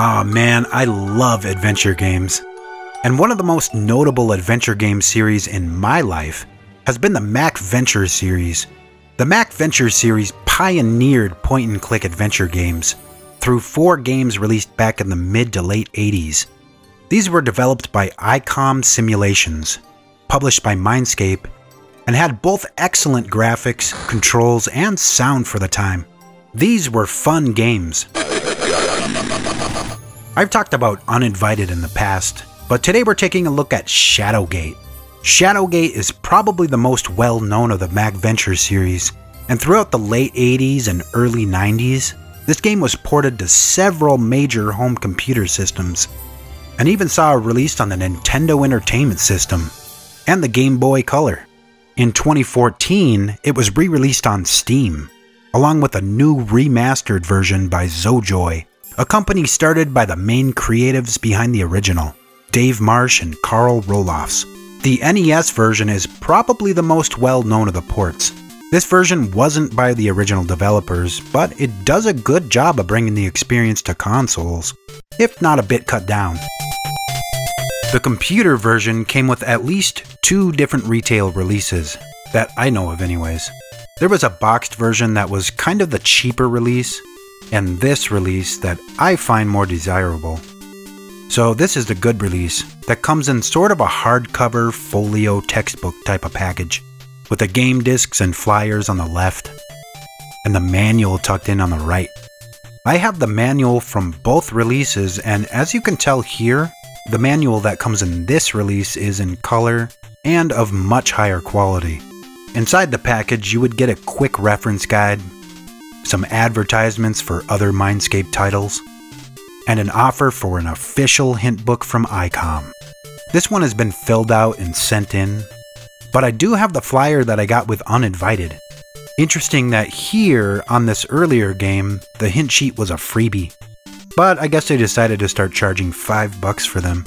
Oh man, I love adventure games. And one of the most notable adventure game series in my life has been the Mac Venture series. The Mac Venture series pioneered point and click adventure games through four games released back in the mid to late 80s. These were developed by ICOM Simulations, published by Mindscape, and had both excellent graphics, controls, and sound for the time. These were fun games. I've talked about Uninvited in the past, but today we're taking a look at Shadowgate. Shadowgate is probably the most well known of the Mac Venture series, and throughout the late 80s and early 90s, this game was ported to several major home computer systems, and even saw a release on the Nintendo Entertainment System and the Game Boy Color. In 2014, it was re released on Steam, along with a new remastered version by Zojoi, a company started by the main creatives behind the original, Dave Marsh and Karl Roelofs. The NES version is probably the most well known of the ports. This version wasn't by the original developers, but it does a good job of bringing the experience to consoles, if not a bit cut down. The computer version came with at least two different retail releases, that I know of, anyways. There was a boxed version that was kind of the cheaper release, and this release that I find more desirable. So, this is the good release that comes in sort of a hardcover folio textbook type of package, with the game discs and flyers on the left, and the manual tucked in on the right. I have the manual from both releases, and as you can tell here, the manual that comes in this release is in color and of much higher quality. Inside the package, you would get a quick reference guide, some advertisements for other Mindscape titles, and an offer for an official hint book from ICOM. This one has been filled out and sent in, but I do have the flyer that I got with Uninvited. Interesting that here, on this earlier game, the hint sheet was a freebie. But I guess they decided to start charging 5 bucks for them.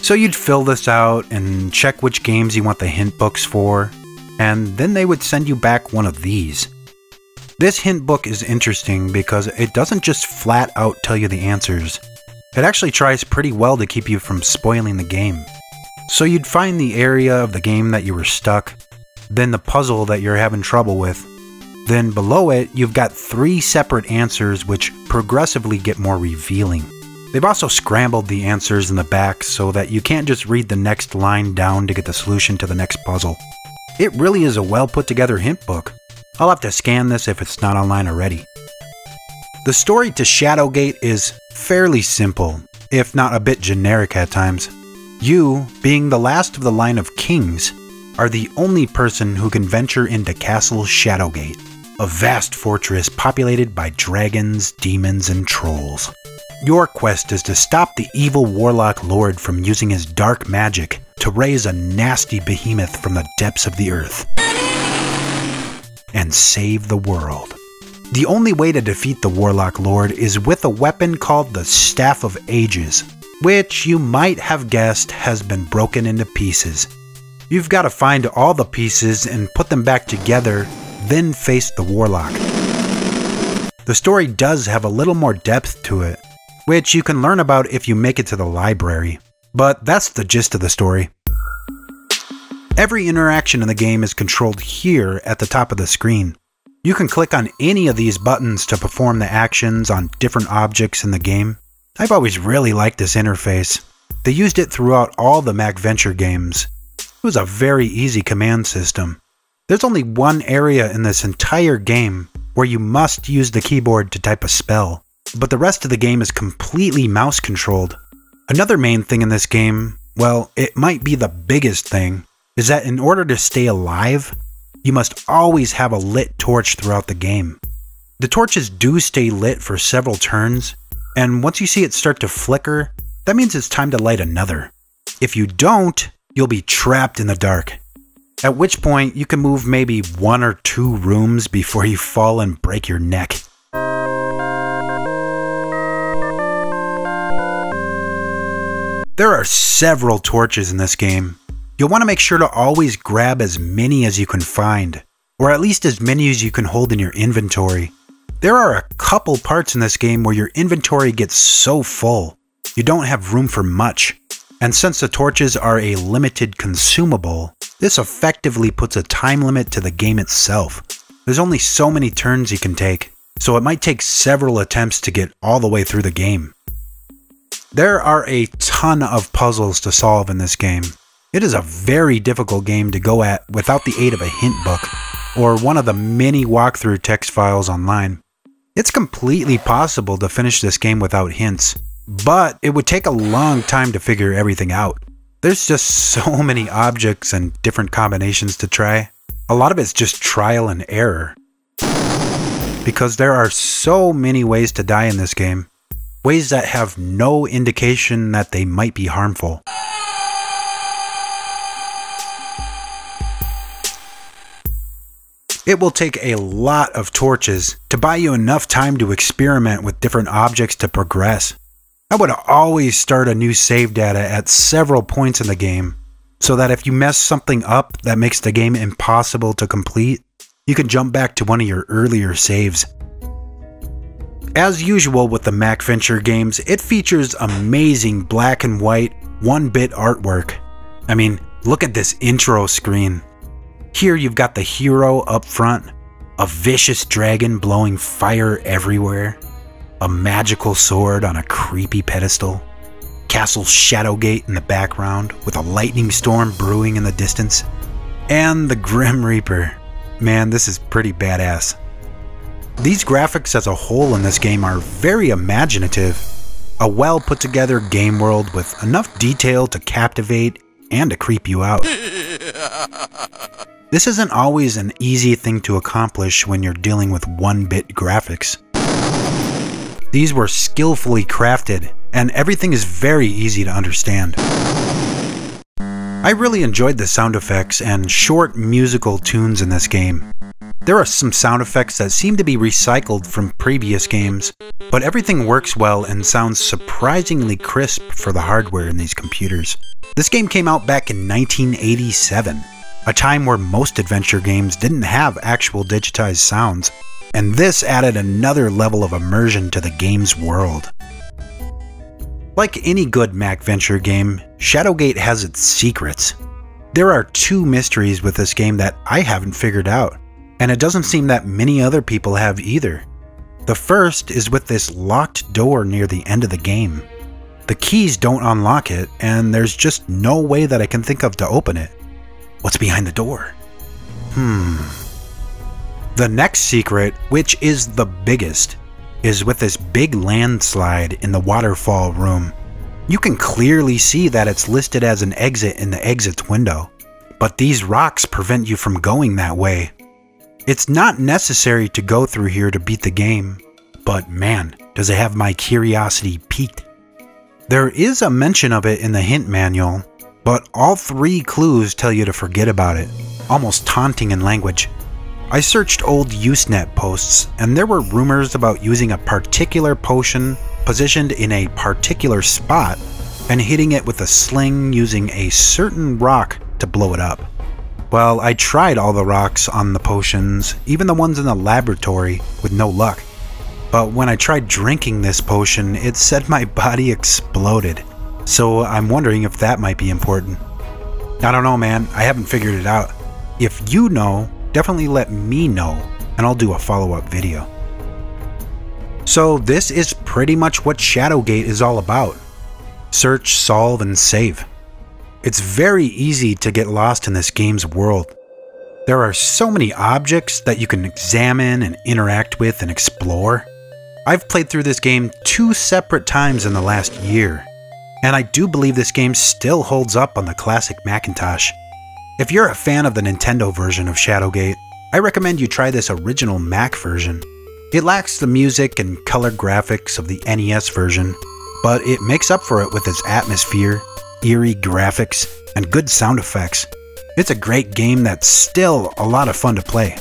So you'd fill this out and check which games you want the hint books for, and then they would send you back one of these. This hint book is interesting because it doesn't just flat out tell you the answers. It actually tries pretty well to keep you from spoiling the game. So you'd find the area of the game that you were stuck, then the puzzle that you're having trouble with. Then below it, you've got three separate answers which progressively get more revealing. They've also scrambled the answers in the back so that you can't just read the next line down to get the solution to the next puzzle. It really is a well put together hint book. I'll have to scan this if it's not online already. The story to Shadowgate is fairly simple, if not a bit generic at times. You, being the last of the line of kings, are the only person who can venture into Castle Shadowgate, a vast fortress populated by dragons, demons, and trolls. Your quest is to stop the evil warlock lord from using his dark magic to raise a nasty behemoth from the depths of the earth and save the world. The only way to defeat the warlock lord is with a weapon called the Staff of Ages, which you might have guessed has been broken into pieces. You've got to find all the pieces and put them back together, then face the warlock. The story does have a little more depth to it, which you can learn about if you make it to the library. But that's the gist of the story. Every interaction in the game is controlled here at the top of the screen. You can click on any of these buttons to perform the actions on different objects in the game. I've always really liked this interface. They used it throughout all the MacVenture games. It was a very easy command system. There's only one area in this entire game where you must use the keyboard to type a spell but the rest of the game is completely mouse controlled. Another main thing in this game, well, it might be the biggest thing, is that in order to stay alive, you must always have a lit torch throughout the game. The torches do stay lit for several turns, and once you see it start to flicker, that means it's time to light another. If you don't, you'll be trapped in the dark. At which point, you can move maybe one or two rooms before you fall and break your neck. There are several torches in this game. You'll want to make sure to always grab as many as you can find, or at least as many as you can hold in your inventory. There are a couple parts in this game where your inventory gets so full, you don't have room for much. And since the torches are a limited consumable, this effectively puts a time limit to the game itself. There's only so many turns you can take, so it might take several attempts to get all the way through the game. There are a ton of puzzles to solve in this game. It is a very difficult game to go at without the aid of a hint book, or one of the many walkthrough text files online. It's completely possible to finish this game without hints, but it would take a long time to figure everything out. There's just so many objects and different combinations to try. A lot of it's just trial and error. Because there are so many ways to die in this game, ways that have no indication that they might be harmful. It will take a lot of torches to buy you enough time to experiment with different objects to progress. I would always start a new save data at several points in the game, so that if you mess something up that makes the game impossible to complete, you can jump back to one of your earlier saves. As usual with the MacVenture games, it features amazing black and white, one bit artwork. I mean, look at this intro screen. Here you've got the hero up front, a vicious dragon blowing fire everywhere, a magical sword on a creepy pedestal, Castle Shadowgate in the background with a lightning storm brewing in the distance, and the Grim Reaper. Man, this is pretty badass. These graphics as a whole in this game are very imaginative. A well put together game world with enough detail to captivate and to creep you out. This isn't always an easy thing to accomplish when you're dealing with 1-bit graphics. These were skillfully crafted, and everything is very easy to understand. I really enjoyed the sound effects and short musical tunes in this game. There are some sound effects that seem to be recycled from previous games, but everything works well and sounds surprisingly crisp for the hardware in these computers. This game came out back in 1987, a time where most adventure games didn't have actual digitized sounds, and this added another level of immersion to the game's world. Like any good Mac MacVenture game, Shadowgate has its secrets. There are two mysteries with this game that I haven't figured out and it doesn't seem that many other people have either. The first is with this locked door near the end of the game. The keys don't unlock it, and there's just no way that I can think of to open it. What's behind the door? Hmm. The next secret, which is the biggest, is with this big landslide in the waterfall room. You can clearly see that it's listed as an exit in the exits window, but these rocks prevent you from going that way. It's not necessary to go through here to beat the game, but man, does it have my curiosity piqued. There is a mention of it in the hint manual, but all three clues tell you to forget about it, almost taunting in language. I searched old Usenet posts, and there were rumors about using a particular potion positioned in a particular spot and hitting it with a sling using a certain rock to blow it up. Well, I tried all the rocks on the potions, even the ones in the laboratory, with no luck. But when I tried drinking this potion, it said my body exploded. So I'm wondering if that might be important. I don't know, man. I haven't figured it out. If you know, definitely let me know, and I'll do a follow up video. So, this is pretty much what Shadowgate is all about search, solve, and save. It's very easy to get lost in this game's world. There are so many objects that you can examine and interact with and explore. I've played through this game two separate times in the last year, and I do believe this game still holds up on the classic Macintosh. If you're a fan of the Nintendo version of Shadowgate, I recommend you try this original Mac version. It lacks the music and color graphics of the NES version, but it makes up for it with its atmosphere eerie graphics, and good sound effects. It's a great game that's still a lot of fun to play.